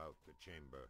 out the chamber.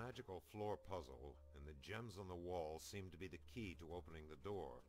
Magical floor puzzle and the gems on the wall seemed to be the key to opening the door.